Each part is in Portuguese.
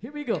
Here we go.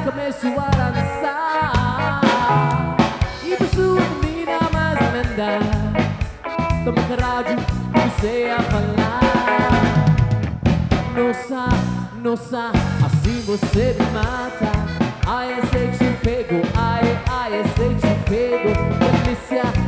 começou a dançar. E pessoa menina mais a Toma que rádio, comecei a falar? Nossa, nossa, assim você me mata. Ai, sei te pego, ai, ai, sei te pego. Delícia.